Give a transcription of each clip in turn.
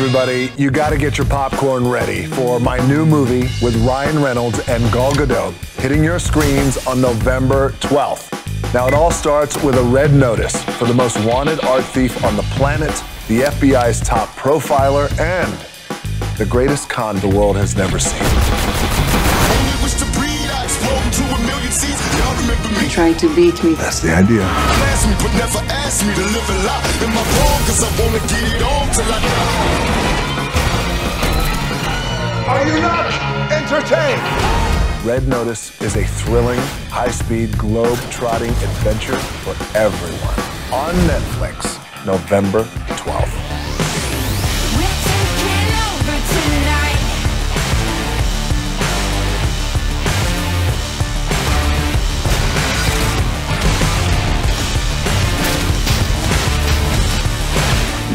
everybody, you got to get your popcorn ready for my new movie with Ryan Reynolds and Gal Gadot hitting your screens on November 12th. Now, it all starts with a red notice for the most wanted art thief on the planet, the FBI's top profiler, and the greatest con the world has never seen. You tried to beat me. That's the idea. Ask me, but never ask me to live a lie. Am I wrong? Cause I wanna get it on till I die. Are you not entertained? Red Notice is a thrilling, high-speed, globe-trotting adventure for everyone. On Netflix, November 12th.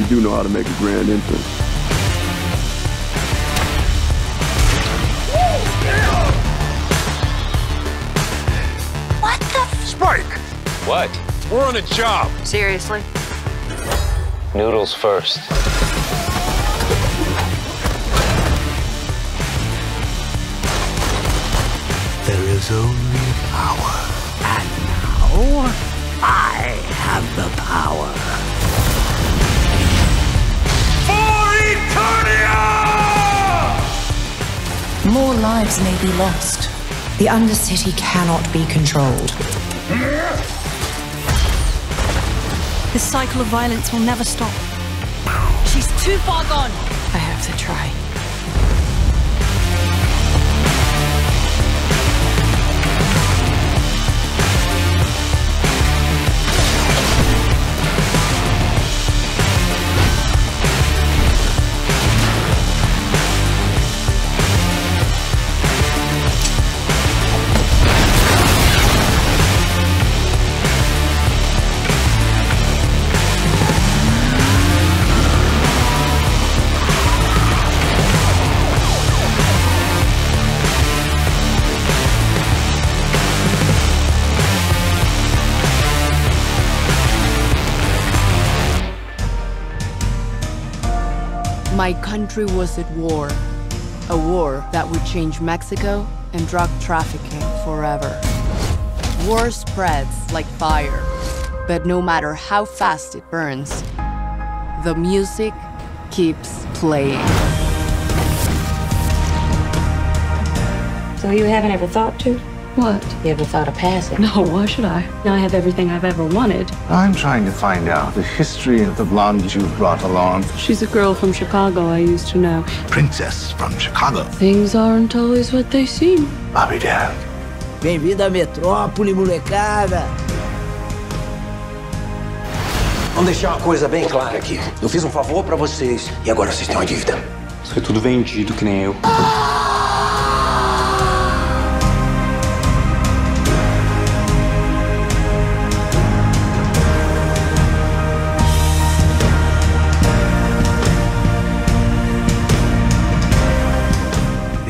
You do know how to make a grand entrance. What the? Spike! What? We're on a job. Seriously? Noodles first. There is only power. And now, I have the power. More lives may be lost. The Undercity cannot be controlled. This cycle of violence will never stop. She's too far gone. I have to try. My country was at war. A war that would change Mexico and drug trafficking forever. War spreads like fire, but no matter how fast it burns, the music keeps playing. So you haven't ever thought to? What? You ever thought of passing? No, why should I? Now I have everything I've ever wanted. I'm trying to find out the history of the blonde you brought along. She's a girl from Chicago I used to know. Princess from Chicago. Things aren't always what they seem. I'll be damned. Bem-vindo à metrópole, molecada. Vamos deixar uma coisa bem clara aqui. Eu fiz um favor pra vocês e agora vocês têm uma dívida. Isso foi tudo vendido, que nem eu.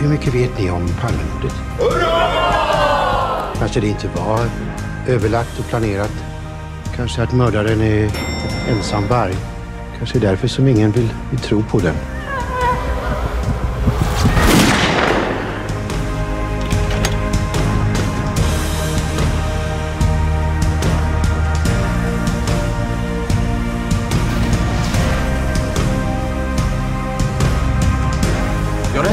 Hur mycket vet ni om Palmemordet? Hurra! Kanske det inte var överlagt och planerat. Kanske att mördaren är ensam varg. Kanske därför som ingen vill, vill tro på den.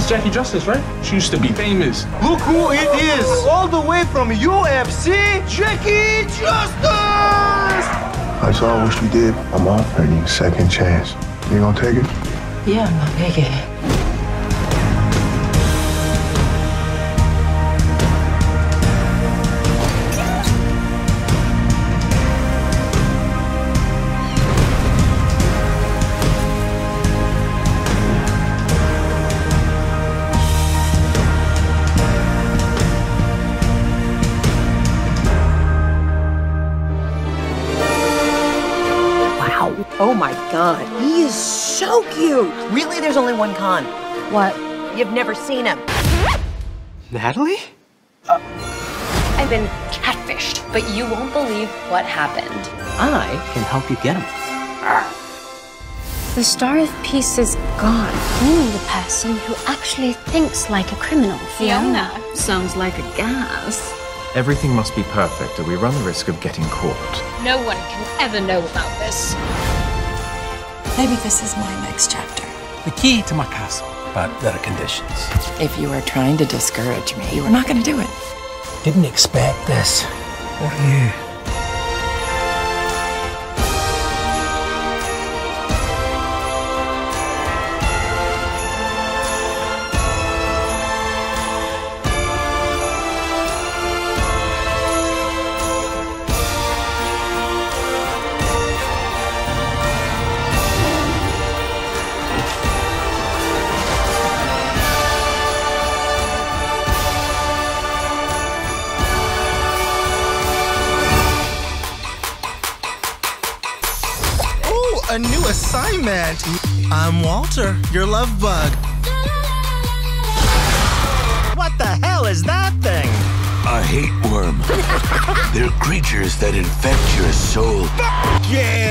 That's Jackie Justice, right? She used to be famous. Look who it is! All the way from UFC, Jackie Justice! That's all I wish we did. I'm offering you a second chance. You gonna take it? Yeah, I'm gonna take it. Oh my god. He is so cute. Really, there's only one con. What? You've never seen him. Natalie? Uh, I've been catfished, but you won't believe what happened. I can help you get him. The Star of Peace is gone. You the person who actually thinks like a criminal. Fiona sounds like a gas. Everything must be perfect or we run the risk of getting caught. No one can ever know about this. Maybe this is my next chapter. The key to my castle, but there are conditions. If you are trying to discourage me, you are not going to do it. Didn't expect this. Or you. A new assignment. I'm Walter, your love bug. What the hell is that thing? A hate worm. They're creatures that infect your soul. Yeah!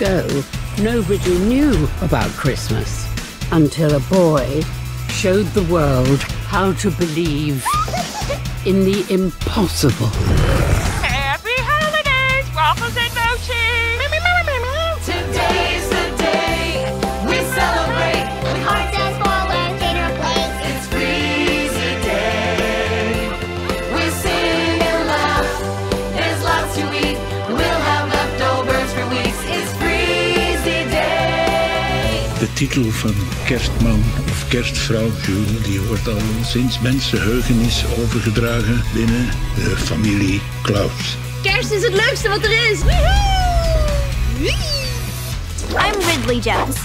Ago, nobody knew about Christmas until a boy showed the world how to believe in the impossible. Happy holidays, waffles titel van kerstman of kerstvrouw Jules, die wordt al sinds mensenheugenis overgedragen binnen de familie Klaus. Kerst is het leukste wat er is. I'm Ridley Jones.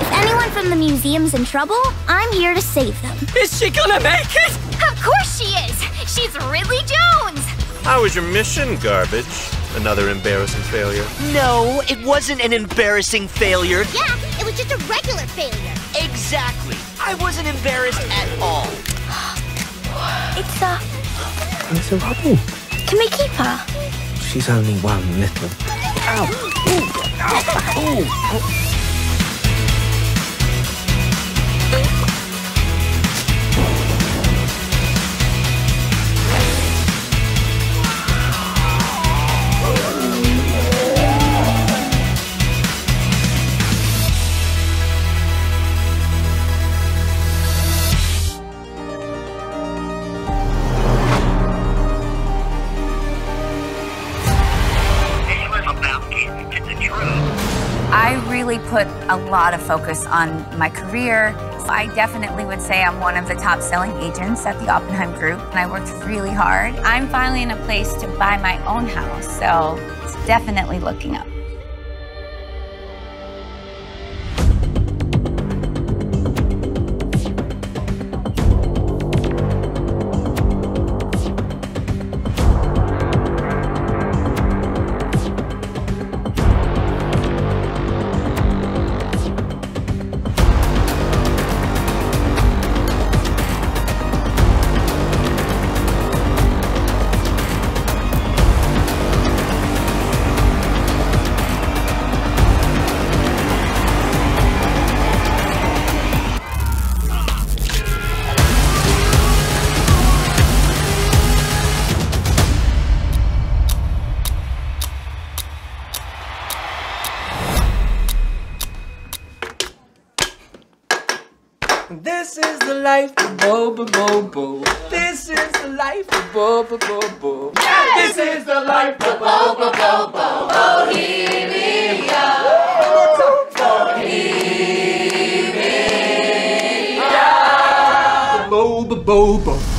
If anyone from the museum's in trouble, I'm here to save them. Is she gonna make it? Of course she is. She's Ridley Jones. How was your mission, garbage? Another embarrassing failure. No, it wasn't an embarrassing failure. Yeah, it was just a regular failure. Exactly. I wasn't embarrassed at all. Uh, it's a. It's a robin. can we keep her? She's only one little. I a lot of focus on my career. I definitely would say I'm one of the top selling agents at the Oppenheim Group, and I worked really hard. I'm finally in a place to buy my own house, so it's definitely looking up. This is the life of Boba Bobo. This is the life of Boba Bobo. This is the life of Boba Bobo. Bohemia. Bohemia. Boba Bobo.